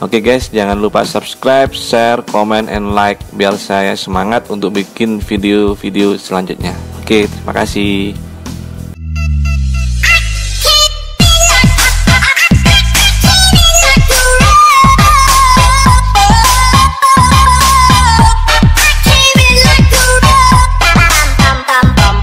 Oke guys, jangan lupa subscribe, share, comment, and like biar saya semangat untuk bikin video-video selanjutnya. Oke, terima kasih.